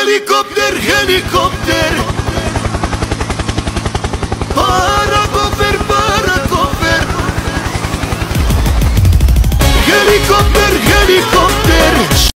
Helikopter, helikopter. Para cofer, para cofer. Helikopter, helikopter